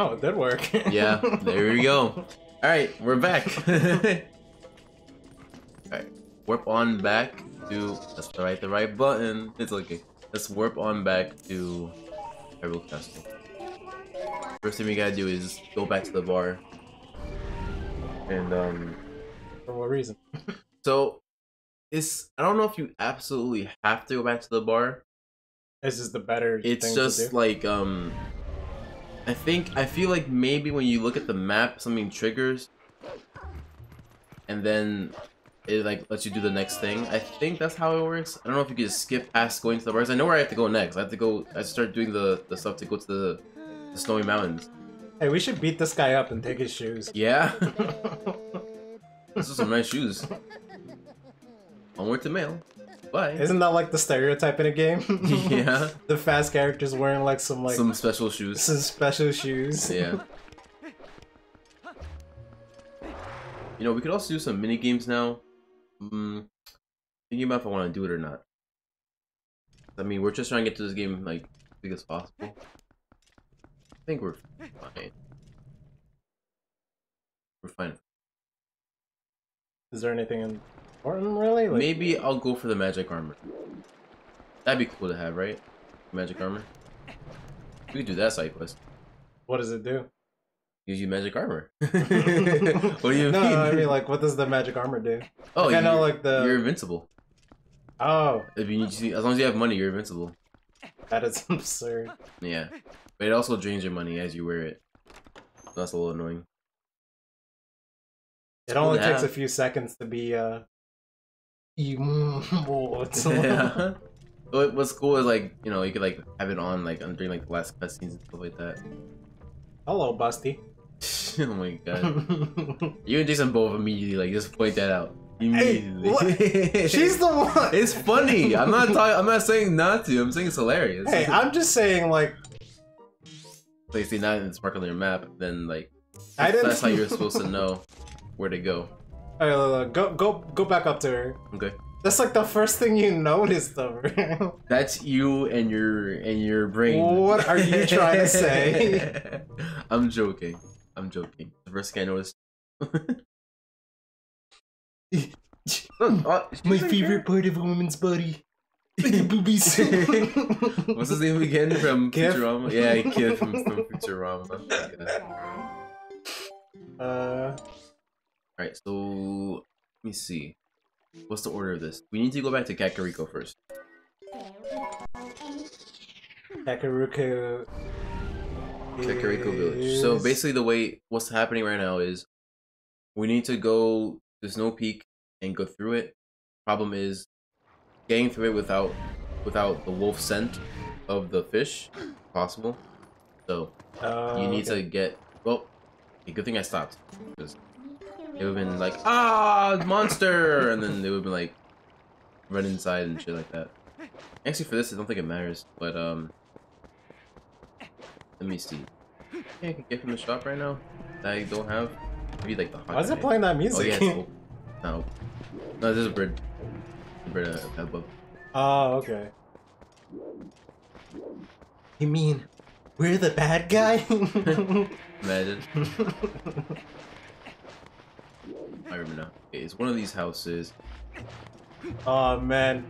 Oh, it did work. Yeah, there we go. Alright, we're back. Alright, warp on back to. Let's the right, the right button. It's okay. Let's warp on back to Hyrule Castle. First thing we gotta do is go back to the bar. And, um. For what reason? So, it's. I don't know if you absolutely have to go back to the bar. This is the better. It's thing to just like, um. I think. I feel like maybe when you look at the map, something triggers. And then it like lets you do the next thing. I think that's how it works. I don't know if you can just skip past going to the bars. I know where I have to go next. I have to go. I have start doing the the stuff to go to the, the snowy mountains. Hey, we should beat this guy up and take his shoes. Yeah, those are some nice shoes. Onward to mail. Bye. Isn't that like the stereotype in a game? yeah, the fast characters wearing like some like some special shoes. some special shoes. Yeah. You know, we could also do some mini games now. Mm, thinking about if I want to do it or not. I mean, we're just trying to get to this game like as big as possible. I think we're fine. We're fine. Is there anything important really? Like, Maybe I'll go for the magic armor. That'd be cool to have, right? Magic armor. We could do that side quest. what does it do? Gives you magic armor. what do you no, mean? I mean like what does the magic armor do? oh, like, I know, you're- like, the- you're invincible. Oh, If you need to, as long as you have money, you're invincible. that is absurd. Yeah, but it also drains your money as you wear it. That's a little annoying. It only Yeah. takes a few seconds to be uh emote. yeah. But what's cool is like you know you could like have it on like during like the last cutscenes and stuff like that. Hello, Busty. oh my god! You and Jason both immediately like just point that out immediately. what? She's the one. It's funny. I'm not talking. I'm not saying not to. I'm saying it's hilarious. Hey, I'm just saying like Like see not in on sparkling map, then like I didn't. that's how you're supposed to know where to go. Alright, look, look, go go go back up to her. Okay. That's like the first thing you noticed though. That's you and your and your brain. What are you trying to say? I'm joking. I'm joking. The first thing I noticed. Look, uh, My favorite part of a woman's body. The boobies. What's his name again from Kif? Futurama? Yeah, Kid from, from Futurama. Yeah. uh, Alright, so let me see. What's the order of this? We need to go back to Kakariko first. Kakariko. Kakariko Village. So basically, the way what's happening right now is we need to go to Snow Peak and go through it. Problem is getting through it without without the wolf scent of the fish possible. So Uh, you need okay. to get well. A good thing I stopped because it would have been like ah monster, and then they would have been like run inside and shit like that. Actually, for this, I don't think it matters. But um, let me see. Yeah, I can get from the shop right now. That I don't have. Maybe like the. Why is it playing that Oh music? yeah, it's cool. No, no, there's a bird. A bird uh, above. Oh, okay. You mean we're the bad guy? Imagine. I remember now. Okay, it's one of these houses. oh man,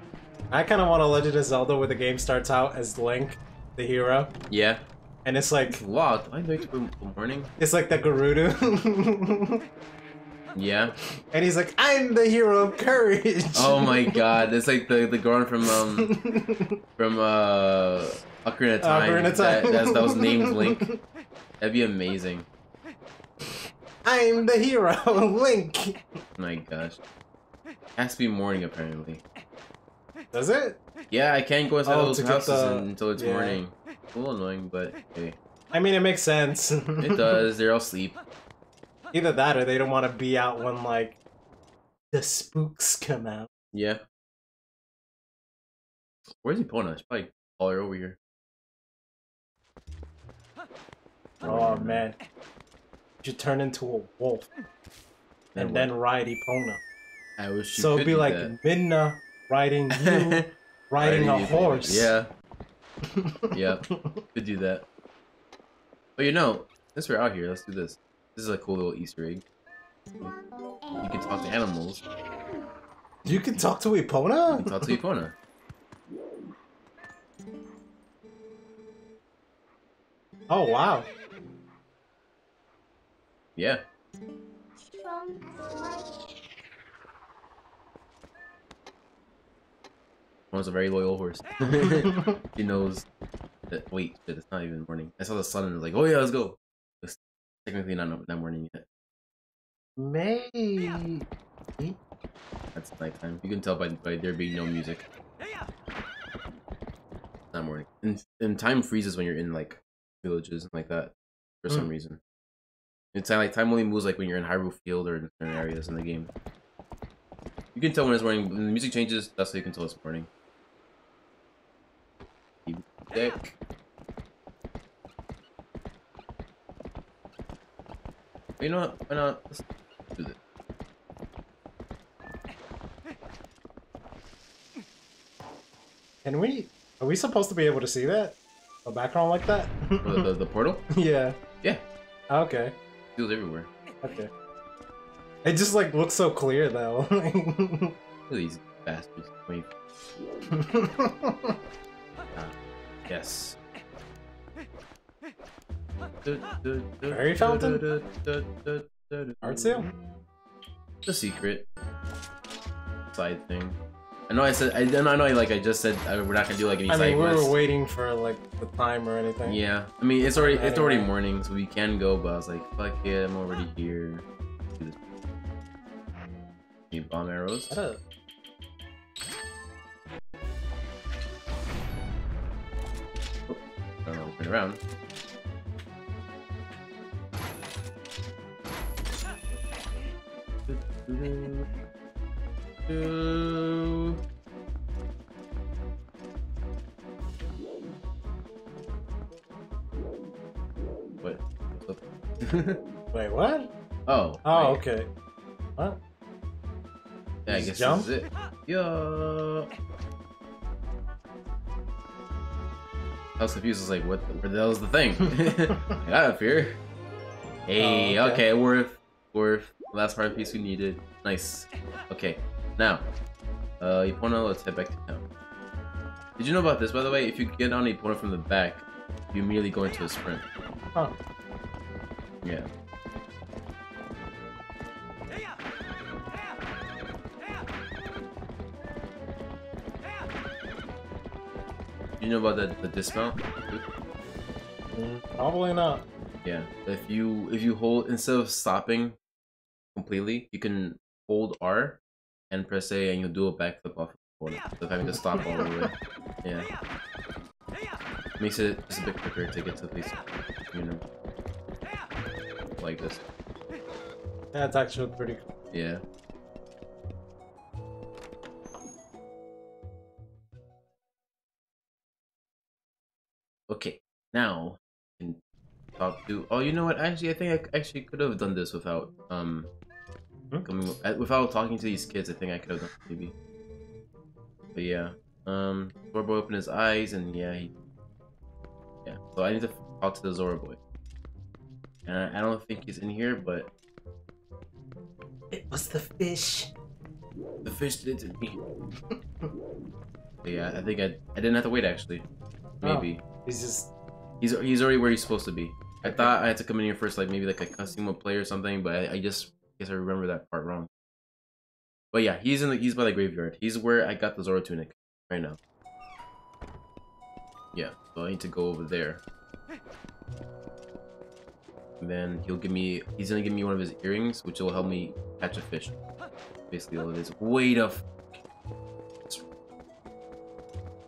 I kind of want a Legend of Zelda where the game starts out as Link, the hero, Yeah. and it's like locked. I wake up in the morning. it's like the Gerudo, Yeah. and he's like, "I'm the hero of courage." Oh my god, it's like the the girl from um from uh Ocarina of Time. Ocarina of That, Time. that's, that was named Link. That'd be amazing. I'm the hero, Link. My gosh. Has to be morning apparently. Does it? Yeah, I can't go inside Oh, those houses the- until it's yeah. morning. A little annoying, but hey, I mean, it makes sense. it does. They're all asleep. Either that, or they don't want to be out when like the spooks come out. Yeah. Where's he pulling us? Probably taller over here. Oh man, you turn into a wolf and then ride Epona. I wish you So it'd be like that. Midna riding you, riding a you. horse. Yeah, yeah, could do that. But you know, Since we're out here, let's do this. This is a cool little Easter egg. You can talk to animals. You can talk to You Epona? can talk to Epona. Oh wow. Yeah. One's a very loyal horse. he knows that. Wait, shit, it's not even morning. I saw the sun and was like, oh yeah, let's go. It's technically not not morning yet. May. That's nighttime. You can tell by, by there being no music. It's not morning. And, and time freezes when you're in like villages and like that for some Mm. reason. It's like time only moves like when you're in Hyrule Field or in certain areas in the game. You can tell when it's morning. When the music changes, that's how you can tell it's morning. Deck. You know what? Why not? Let's do this. Can we? Are we supposed to be able to see that? A background like that? the, the, the portal? yeah. Yeah. Okay. Feels everywhere. Okay. It just like looks so clear though. Look at these bastards. Wait. uh, Yes. Fairy fountain? Art sale? The secret side thing. I know I said I, I know like I just said uh, we're not gonna do like any I mean, we quests. were waiting for like the time or anything. Yeah, I mean it's already it's already morning, so we can go. But I was like, fuck it, I'm already here. Do this. Need bomb arrows. What a- I don't know, turn around. What? What's up? Wait, what? oh. Oh, wait. okay. What? Yeah, I guess jump? this is it. Yeah. I was confused. I was like, what? The, where the hell's the thing? I got up here. Hey, Oh, okay. okay. worth, worth. Last part piece we needed. Nice. Okay, now, uh, Epona, let's head back to town. Did you know about this, by the way? If you get on Epona from the back, you immediately go into a sprint. Huh. Yeah. You know about the, the dismount? Mm, Probably not. Yeah. If you if you hold instead of stopping completely, you can hold R and press A and you'll do a backflip off the corner instead of having to stop all the way. Yeah. Makes it just a bit quicker to get to the place. You know. Like this. It's actually pretty cool. Yeah. Okay, now can talk to. Oh, you know what? Actually, I think I actually could have done this without um? Coming uh, without talking to these kids. I think I could have done it, maybe. But yeah, um, Zora boy opened his eyes and yeah, he, yeah. So I need to talk to the Zora boy. And I, I don't think he's in here, but It was the fish. The fish did it to me. But yeah, I think I I didn't have to wait actually. Maybe He's just. he's he's already where he's supposed to be. I thought I had to come in here first, like maybe like a custom mode play or something, but I, I just guess I remember that part wrong. But yeah, he's in the he's by the graveyard. He's where I got the Zora tunic right now. Yeah, so I need to go over there. And then he'll give me he's gonna give me one of his earrings, which will help me catch a fish. Basically all it is. Wait a f-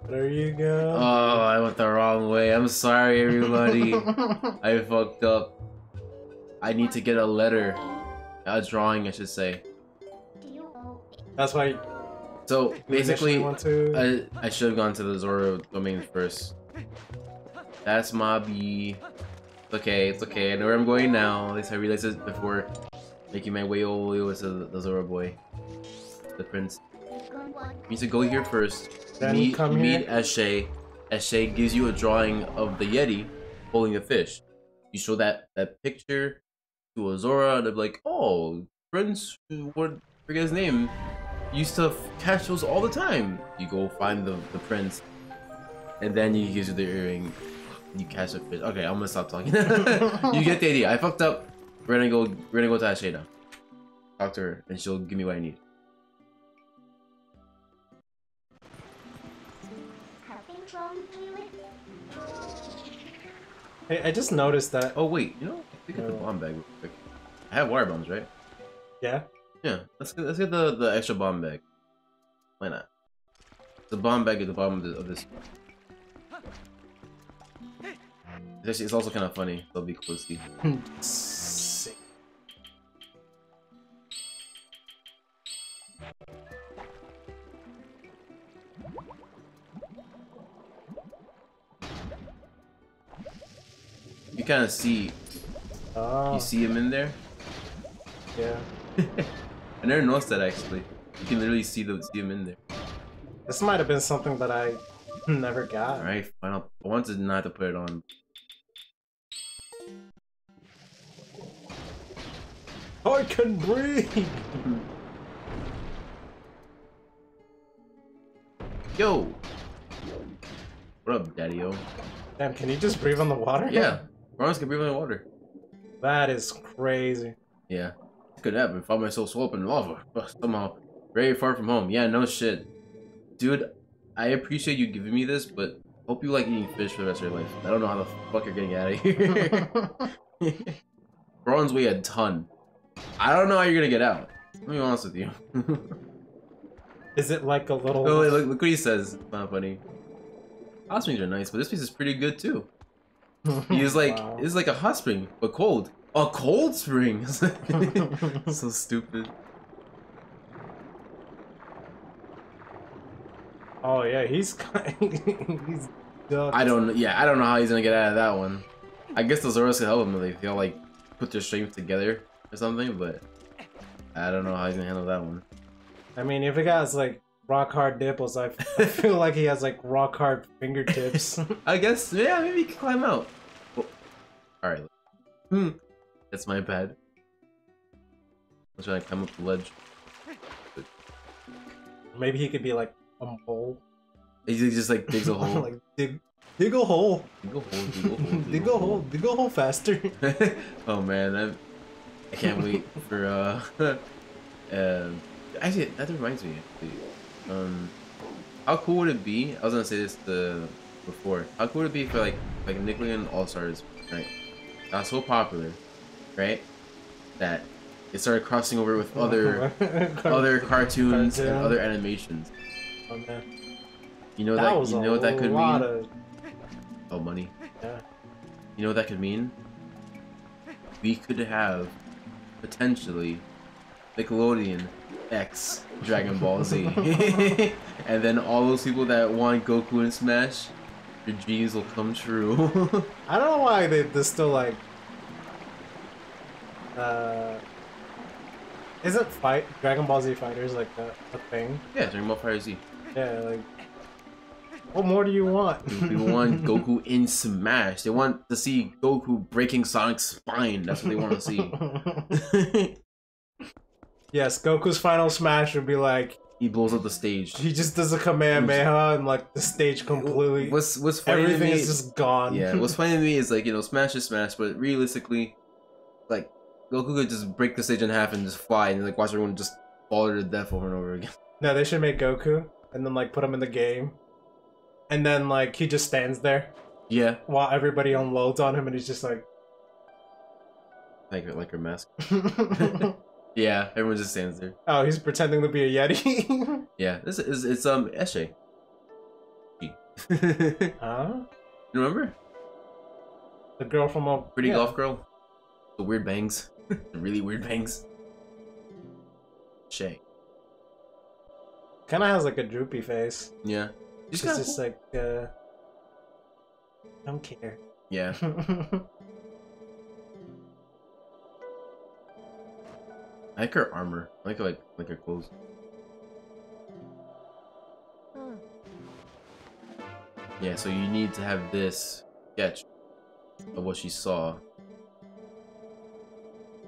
There you go. Oh, I went the wrong way. I'm sorry, everybody. I fucked up. I need to get a letter. A drawing, I should say. That's why. So, basically, to. I, I should have gone to the Zora domain first. That's Mobby. It's okay, it's okay. I know where I'm going now. At least I realized it before making my way all the way over to the, the Zora boy. The prince. You need to go here first. Then meet come meet here. Ashei. Ashei gives you a drawing of the Yeti holding a fish. you show that that picture to Azora, and they're like, "Oh, Prince, what forget his name, used to catch those all the time." You go find the the prince, and then he gives you the earring. You catch a fish. Okay, I'm gonna stop talking. you get the idea. I fucked up. We're gonna go. We're gonna go to Ashei now. Talk to her, and she'll give me what I need. Hey, I just noticed that. Oh wait, you know, get the uh, bomb bag real quick. I have water bombs, right? Yeah. Yeah. Let's get, let's get the the extra bomb bag. Why not? The bomb bag at the bottom of, the, of this. It's, actually, it's also kind of funny. They'll be close to you. You kind of see Oh, you ah. see him in there. yeah. I never noticed that actually. You can literally see the see him in there. This might have been something that I never got. All right, fine. I'll, I wanted not to put it on. I can breathe. Yo. What up, Daddy-O? Damn, can you just breathe on the water? Yeah, Gorons can breathe on the water. That is crazy. Yeah. Could happen. Found myself swallowed in lava. Ugh, Somehow. Very far from home. Yeah, no shit. Dude, I appreciate you giving me this, but hope you like eating fish for the rest of your life. I don't know how the fuck you're getting out of here. Gorons weigh a ton. I don't know how you're gonna get out. Let me be honest with you. is it like a little? oh, wait, look, look what he says. Not funny. Hot springs are nice, but this piece is pretty good too. He's like, Wow. it's like a hot spring, but cold. A cold spring. so stupid. Oh yeah, he's he's. ducked. I don't. Know yeah, I don't know how he's gonna get out of that one. I guess the Zoras can help him if they'll like put their strength together or something, but I don't know how he's gonna handle that one. I mean, if it has like rock hard nipples, I, I feel like he has like rock hard fingertips. I guess. Yeah, maybe he can climb out. Oh. All right. Hmm. That's my bad. I'm trying to climb up the ledge. Maybe he could be like a mole. He just like digs a hole. like dig, dig a hole. Dig a hole. Dig a hole. dig a hole. Dig a hole faster. oh man, I, I can't wait for uh, um, actually that reminds me actually, um, how cool would it be? I was gonna say this the before. How cool would it be for like like Nickelodeon All Stars, right? Got so popular, right? That it started crossing over with other other cartoons and other animations. Oh, man. You know That, that, you know what that could mean? of Oh, money. yeah. You know what that could mean? We could have potentially Nickelodeon X Dragon Ball Z. and then all those people that want Goku and Smash, your dreams will come true. I don't know why they they're still like. Uh, isn't fight Dragon Ball Z fighters like a, a thing? yeah, Dragon Ball FighterZ. Yeah, like. What more do you want? People want Goku in Smash. They want to see Goku breaking Sonic's spine. That's what they want to see. yes, Goku's final smash would be like he blows up the stage. he just does a Kamehameha and like the stage completely. What's what's funny everything me, is just gone. Yeah, what's funny to me is like you know Smash is Smash, but realistically, like Goku could just break the stage in half and just fly and like watch everyone just fall to death over and over again. no, they should make Goku and then like put him in the game, and then like he just stands there Yeah, while everybody unloads on him, and he's just like. like like her mask. Yeah, everyone just stands there. oh, he's pretending to be a yeti. Yeah, this is it's um Ashei. you huh? remember The girl from a Pretty yeah. Golf Girl? The weird bangs, the really weird bangs. Shay. Kind of has like a droopy face. Yeah. She's She's just like, uh, I don't care. yeah. I like her armor. I like her, like like her clothes. Hmm. Yeah, so you need to have this sketch of what she saw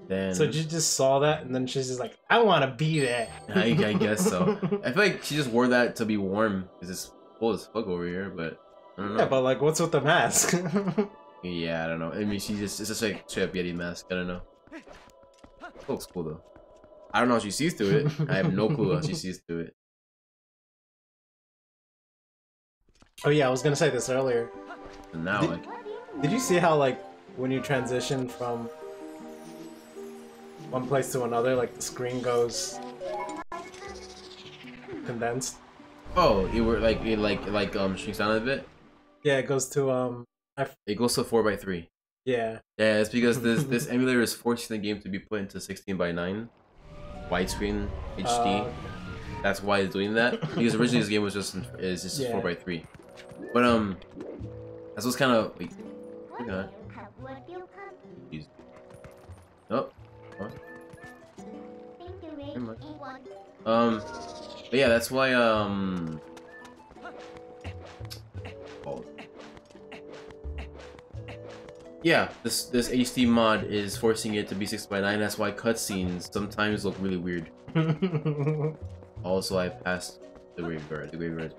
Then So you just saw that, and then she's just like, "I want to be that." I, I guess so. I feel like she just wore that to be warm because it's cold as fuck over here. But I don't know. yeah, but like, what's with the mask? Yeah, I don't know. I mean, she just it's just like straight up Yeti mask. I don't know. looks cool though. I don't know how she sees through it. I have no clue how she sees through it. oh yeah, I was gonna say this earlier. And now, Did- like, Did you see how like when you transition from one place to another, like the screen goes condensed? oh, it were like it like like um shrinks down a bit. Yeah, it goes to um, It goes to four by three. yeah. Yeah, it's because this this emulator is forcing the game to be put into sixteen by nine, widescreen HD. Uh, That's why it's doing that. Because originally this game was just is just Yeah. four by three. But um, that's what's kind of wait. Okay. Jeez. Oh. What? Never mind. Um. But yeah, that's why um. oh. Yeah, this this HD mod is forcing it to be six by nine. That's why cutscenes sometimes look really weird. Also, I passed the graveyard. The graveyard.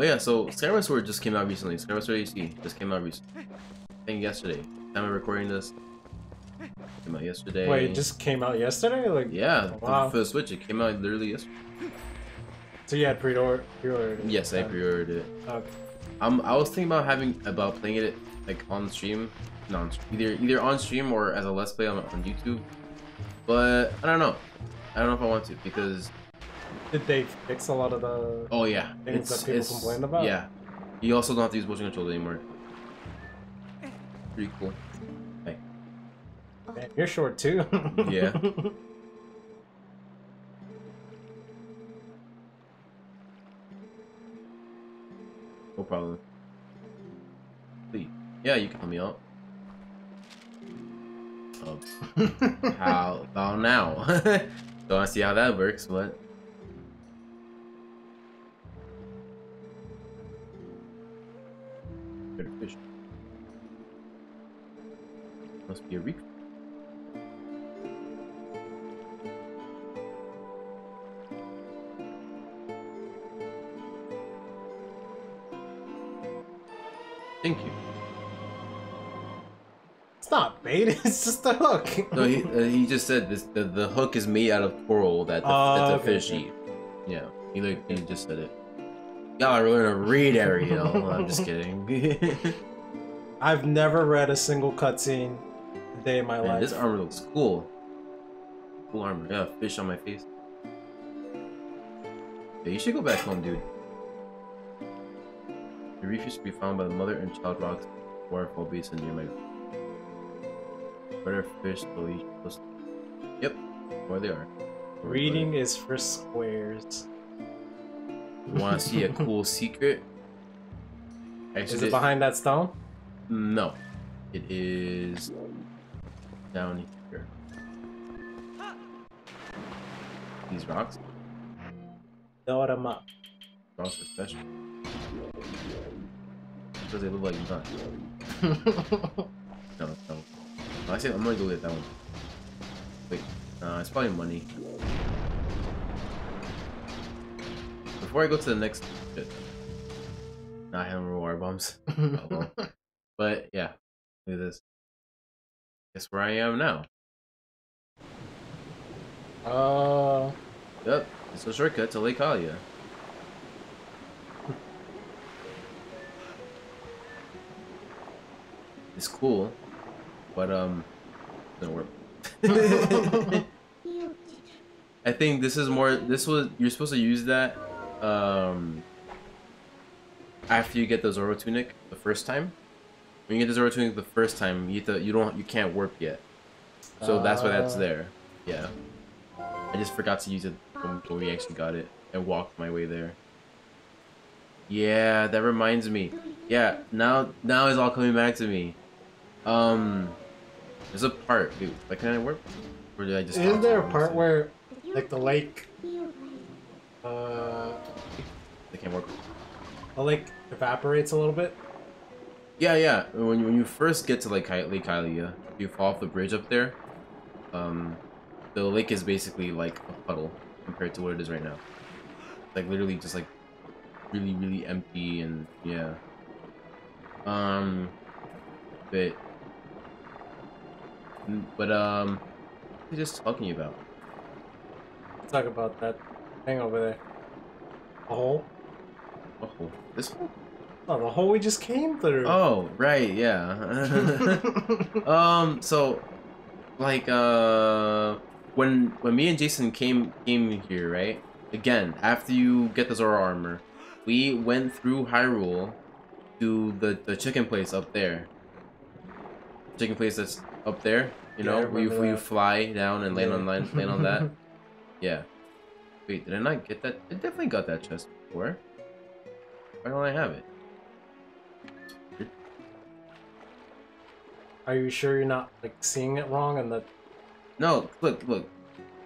Oh yeah, so Skyward Sword just came out recently. Skyward Sword HD just came out recently. I think yesterday. Time of recording this. Came out yesterday. Wait, it just came out yesterday? Like, Yeah, for- Wow. for the Switch, it came out literally yesterday. so you had pre-order, pre-ordered? it. Yes, I pre-ordered it. Okay. Um, I was thinking about having about playing it like on stream, no, on, either either on stream or as a let's play on, on YouTube. But I don't know. I don't know if I want to because Did they fix a lot of the? oh yeah, Things that people complained about? Yeah, you also don't have to use motion controls anymore. Pretty cool. Man, you're short too. Yeah. No problem. Please. Yeah, you can help me out. Um, how about now? Don't see how that works, but. Must be a reef. Thank you. it's not bait. It's just a hook. No, he, uh, he just said this. The, the hook is made out of coral that the, Oh, that the okay, fish okay. eat. Yeah, he like he just said it. Are learning to read, Ariel. I'm just kidding. I've never read a single cutscene day in my Man, life. this armor looks cool. Cool armor. Yeah, fish on my face. Yeah, you should go back home, dude. The reef used to be found by the mother and child rocks waterfall basin near my better fish slowly. Yep, where they are. Reading is for squares. Want to see a cool secret? Is Actually, it behind that stone? No, it is down here. These rocks, Fill them up. rocks are special because they look like nuts. No, no. I said I'm gonna go get that one. Wait, uh, it's probably money. Before I go to the next shit. Nah, I have more bombs. Oh, well. But yeah, look at this. Guess where I am now. uh, Yep, it's a shortcut to Lake Hylia. It's cool, but um, doesn't work. I think this is more. This was you're supposed to use that um after you get the Zora tunic the first time. When you get the Zora tunic the first time, you to, you don't you can't warp yet. So that's why that's Uh. there. Yeah. I just forgot to use it when, we actually got it and walked my way there. Yeah, that reminds me. Yeah, now now it's all coming back to me. Um, there's a part. Dude, like, can I warp? Or did I just? Isn't there a part where, like, the lake, uh, they can't work? the lake evaporates a little bit? Yeah, yeah. When you, when you first get to like Lake Hylia, you fall off the bridge up there. Um, the lake is basically like a puddle compared to what it is right now. Like literally just like really really empty and yeah. Um, but but um, what are you just talking about? Let's talk about that thing over there. The hole? Oh, this one? Oh, the hole we just came through. Oh, right, yeah. um, so, like, uh, when when me and Jason came came here, right? Again, after you get the Zora armor, we went through Hyrule to the the chicken place up there. Chicken place that's up there, you Yeah, know, where you, where you fly down and land Yeah. on land, land on that. Yeah. Wait, did I not get that? I definitely got that chest before. Why don't I have it? Are you sure you're not, like, seeing it wrong and that... No, look, look.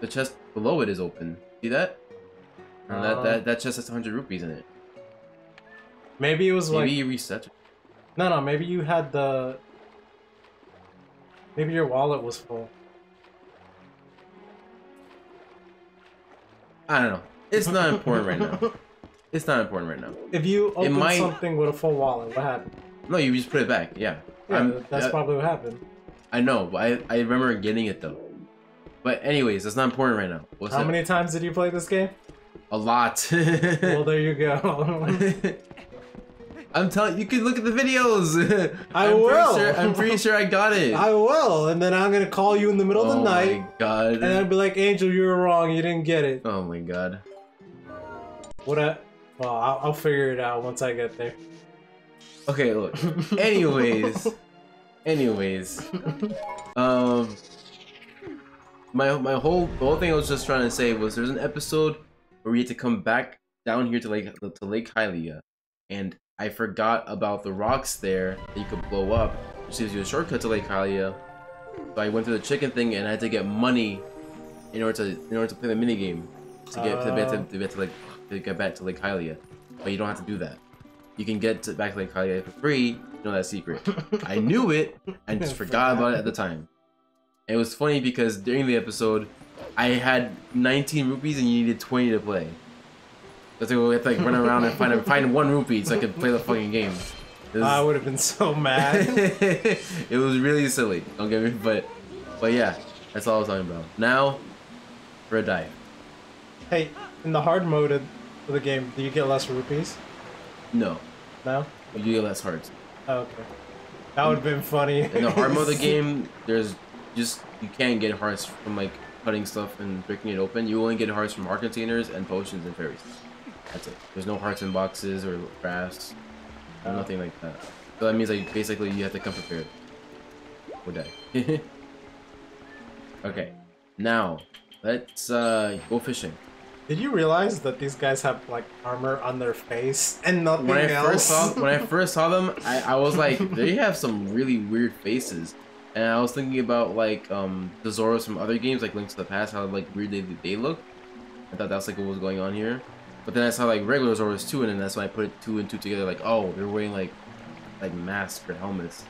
The chest below it is open. See that? And that, Uh. that that chest has 100 rupees in it. Maybe it was Maybe like... Maybe you reset it. No, no, maybe you had the... Maybe your wallet was full. I don't know. It's not important right now. It's not important right now. If you opened might- something with a full wallet, what happened? No, you just put it back. Yeah. Yeah, I'm- that's that- probably what happened. I know, but I, I remember getting it though. But anyways, that's not important right now. What's How up? many times did you play this game? A lot. well, there you go. I'm telling you can look at the videos. I I'm will. Pretty sure, I'm pretty sure I got it. I will, and then I'm gonna call you in the middle of oh the night, Oh my god. and I'll be like, Angel, you were wrong. You didn't get it. oh my god. What? I, well, I'll, I'll figure it out once I get there. Okay, look. Anyways, anyways, um, my my whole the whole thing I was just trying to say was there's an episode where we had to come back down here to Lake to Lake Hylia, and I forgot about the rocks there that you could blow up, which gives you a shortcut to Lake Hylia. So I went through the chicken thing and I had to get money in order to in order to play the mini game to get to, get to, to get to like to get back to Lake Hylia, but you don't have to do that. You can get to back to Lake Hylia for free. You know that secret. I knew it and just forgot about it at the time. It was funny because during the episode, I had 19 rupees and you needed 20 to play. So we had to like run around and find a, find one rupee so I could play the fucking game. Was, I would have been so mad. it was really silly. Don't get me, but but yeah, that's all I was talking about. Now, for a dive. hey, in the hard mode of the game, do you get less rupees? No, No. you get less hearts. Oh, okay. That would have been funny. In the hard mode of the game, there's just you can't get hearts from like cutting stuff and breaking it open. You only get hearts from heart containers and potions and fairies. That's it. There's no hearts in boxes or crafts, or Oh. nothing like that. So that means like basically you have to come prepared. Or die. okay, now let's uh go fishing. Did you realize that these guys have like armor on their face and nothing When I else? first saw when I first saw them, I, I was like, they have some really weird faces. And I was thinking about like um the Zoras from other games, like Links to the Past, how like weird they, they look. I thought that's like what was going on here. But then I saw like regular Zoras too, and then that's when I put two and two together. Like, oh, they're wearing like like masks or helmets.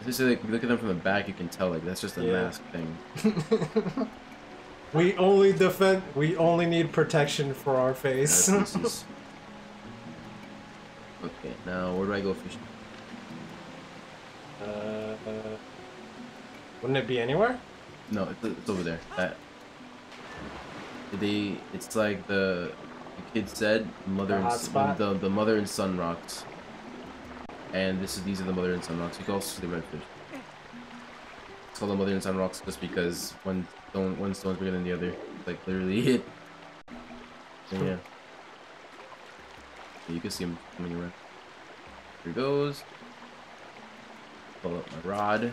Especially like if you look at them from the back, you can tell like that's just a Yeah. mask thing. we only defend. We only need protection for our face. That's- is- Okay, now where do I go fishing? uh, wouldn't it be anywhere? No, it's, it's over there. That they, it's like the, the kid said, mother The and s- hotspot? the the mother and son rocks. And this is these are the mother and son rocks. You can also see the redfish. It's called the mother and son rocks just because one stone one stone's bigger than the other. Like literally it. And yeah. So you can see him coming around. Here goes. Pull up my rod.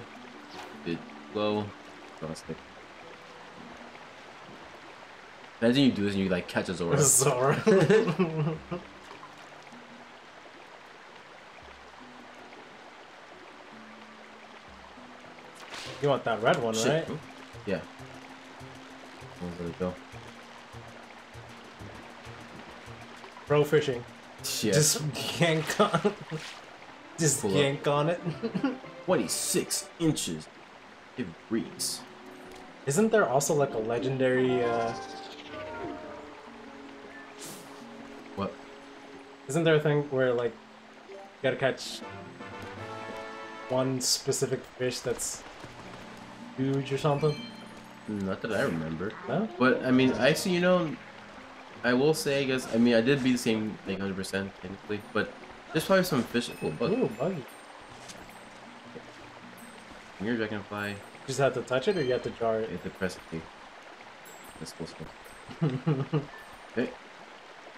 Bit low. Stick. Imagine you do this and you like catch a Zora. Zora. You want that red one, Shit. right? Oh, yeah. Where did it go? Pro fishing. Yeah. Just yank on. Just Pull up. yank on it. 26 inches. It reeks. Isn't there also like a legendary? uh What? Isn't there a thing where like you gotta catch one specific fish that's huge or something? Not that I remember. No. But I mean, actually, you know, I will say, I guess, I mean, I did beat the same thing 100% technically, but there's probably some fish. Oh, bug. Ooh, buggy. Here, dragonfly. You just have to touch it, or you have to jar it? You it. have to press a key. Let's go. Okay.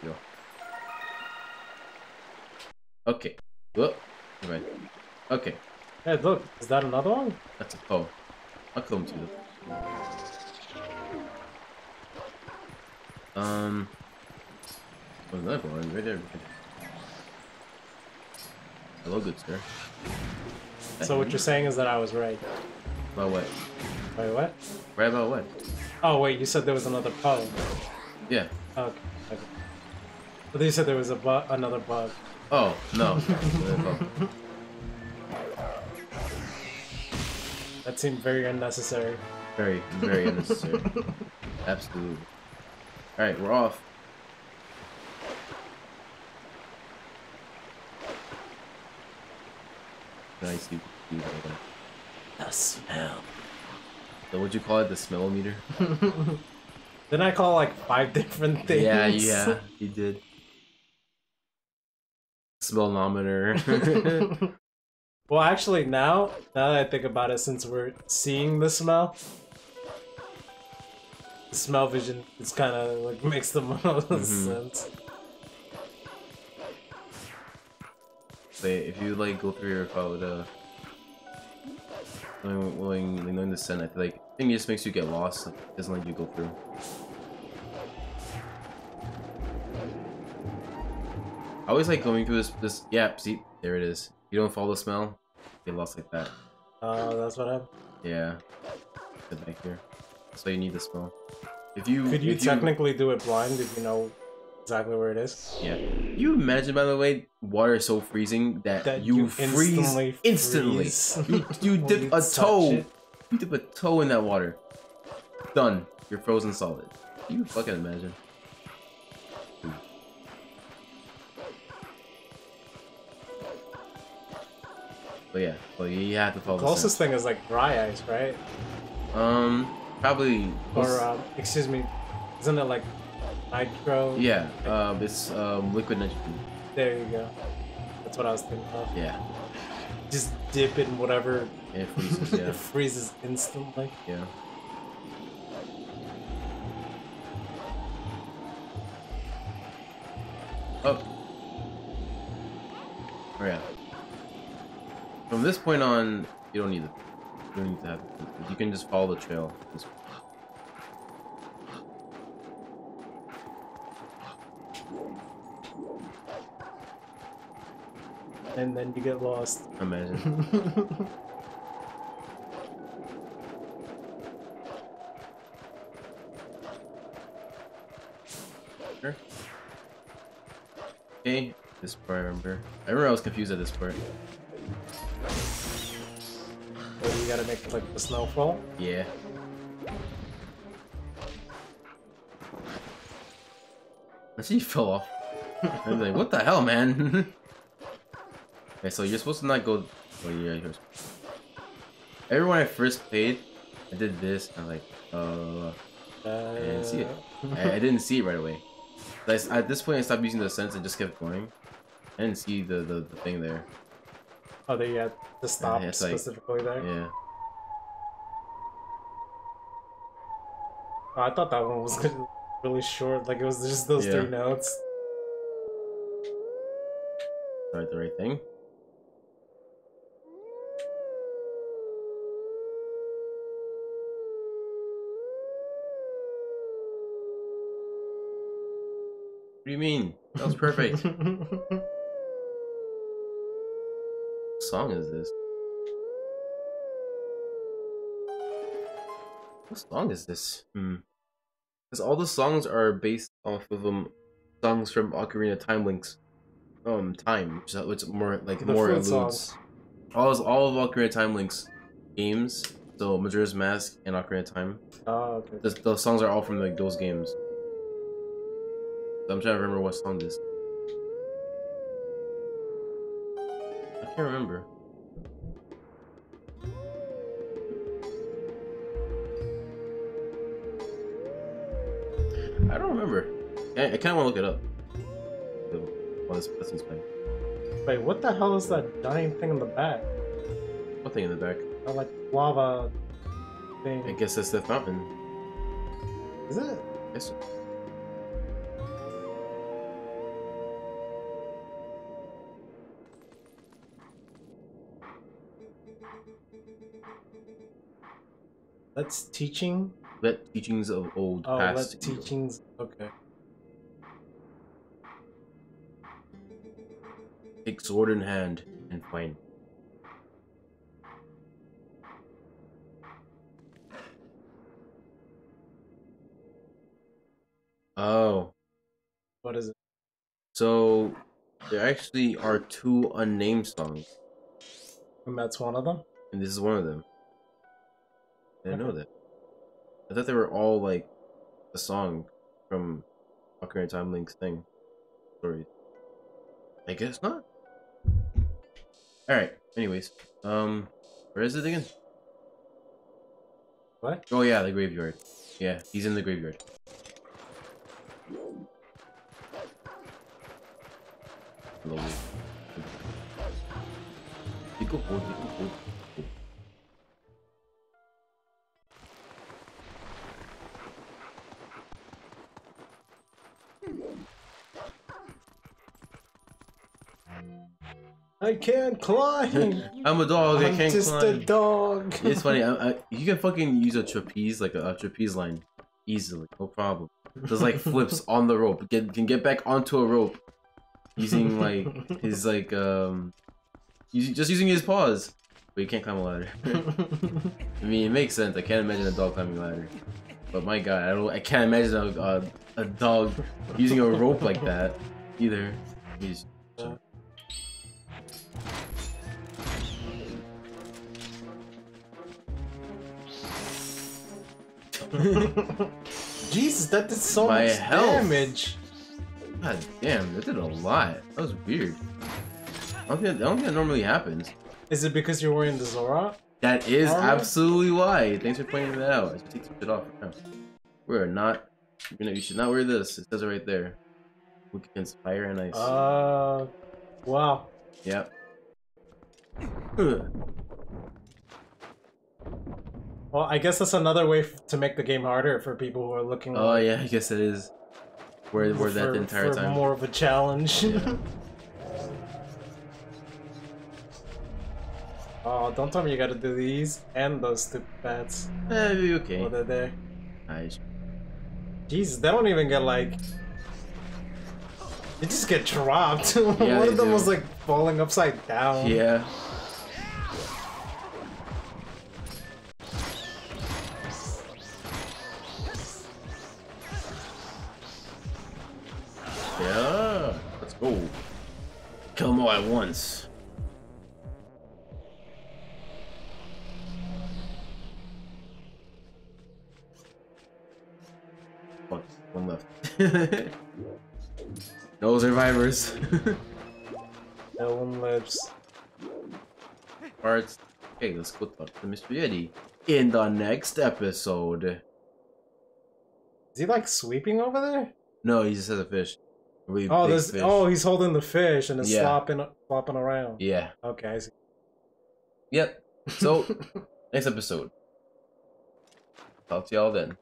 Go. Okay. Whoop. Right. Okay. Hey, look, is that another one? That's a Poe. I'll kill him too. Um. Oh, another one right there. Hello, good sir. So what you're saying is that I was right. About what? Wait, what? Right about what? Oh wait, you said there was another bug. Yeah. Okay. okay. But you said there was a bu another bug. Oh no. That seemed very unnecessary. Very, very unnecessary. Absolutely. All right, we're off. Nice. You, you, The smell. so what'd you call it? The smell meter? Didn't I call like five different things? Yeah, yeah, you did. Smellometer. well, actually, now now that I think about it, since we're seeing the smell, the smell vision is kind of like makes the most Mhm. sense. Wait, if you like go through your code, uh, knowing, knowing, the scent, I feel like I think it just makes you get lost. Like, it doesn't let you go through. I always like going through this. This yeah, see, there it is. You don't follow the smell, get lost like that. Oh, that's what happened. Yeah, get back here. Why you need the smell. If you Could you technically do it blind if you know exactly where it is? Yeah. You imagine, by the way, water is so freezing that, That you, you freeze instantly instantly. You, you dip you a toe. it. You dip a toe in that water. Done. You're frozen solid. You fucking imagine. But yeah, well you have to follow the Closest thing is like dry ice, right? Um, probably. Or um, excuse me, isn't it like nitro? yeah, um, it's um liquid nitrogen. There you go. That's what I was thinking of. Yeah, Just dip it in whatever. it freezes. Yeah, it freezes instantly. yeah. Oh. Oh yeah. From this point on, you don't need it. You don't need to have it. You can just follow the trail. Just- And then you get lost. Imagine. Sure. Okay, this part I remember. I remember I was confused at this part. Gotta make like the snowfall. Yeah. And you fell off. I was like, what the hell, man? okay, so you're supposed to not go. Oh, yeah, you're... Every when I first played, I did this. I'm like, uh, Uh, didn't see it. I, I didn't see it right away. Like, at this point, I stopped using the sense and just kept going. I didn't see the the, the thing there. Oh, they had to stop like- specifically there. Yeah. Oh, I thought that one was really short. Like it was just those Yeah. three notes. Alright, the right thing. What do you mean? That was perfect. what song is this? What song is this? Hmm. Because all the songs are based off of um songs from Ocarina Time Links. Um, time, which is- more like The more alludes. songs. All all of Ocarina Time Links games, so Majora's Mask and Ocarina of Time. Oh, okay. The, the songs are all from like those games. So I'm trying to remember what song this. I can't remember. I don't remember. I, I kind of want to look it up. While this person's playing. Wait, what the hell is that dying thing in the back? What thing in the back? That like lava thing. I guess that's the fountain. Is it? Yes. That's teaching. Let teachings of old Oh, past. that's teachings. Okay. Take sword in hand and fight. Oh, What is it? so there actually are two unnamed songs, And that's one of them. and this is one of them. I didn't know that. I thought they were all like a song from Ocarina of Time Link's thing. Story. I guess not. Alright, anyways. Um where is it again? What? Oh yeah, the graveyard. Yeah, he's in the graveyard. Slowly. You go hold, you go hold. I can't climb. I'm a dog, I I'm can't just a dog. It's funny, I, I, you can fucking use a trapeze, like a, a trapeze line, easily, no problem. Just like flips on the rope, get can get back onto a rope, using like his like um, using, just using his paws, but you can't climb a ladder. I mean, it makes sense. I can't imagine a dog climbing a ladder, but my god, I don't, I can't imagine a a, a dog using a rope like that either. He's, Jesus, that did so My much health. damage. God damn, that did a lot. That was weird. I don't think, I don't think that normally happens. Is it because you're wearing the Zora? That is absolutely why. Thanks for pointing that out. I should take some shit off now. We are not. You know, you should not wear this. It says it right there. Weak against fire and ice. Uh, wow. yep. Ugh. Well, I guess that's another way f- to make the game harder for people who are looking. Oh like, yeah, I guess it is. Wear that for- the entire time. More of a challenge. Yeah. oh, don't tell me you gotta do these and those stupid bats Eh, be okay. while they're there. Nice. Jesus, they don't even get like. They just get dropped. Yeah, One of them do. was like falling upside down. Yeah, All at once. Fuck, one left. no survivors. No one lives. Parts. Okay, let's go talk to Mr. Yeti in the next episode. Is he like sweeping over there? No, he just has a fish. Really Oh, this. fish. Oh, he's holding the fish and it's Yeah. flopping, flopping around. Yeah. Okay, I see. Yep. So, next episode. Talk to y'all then.